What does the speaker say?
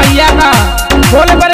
मैया का बोले पर